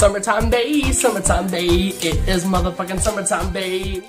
Summertime, babe, summertime, babe. It is motherfucking summertime, babe.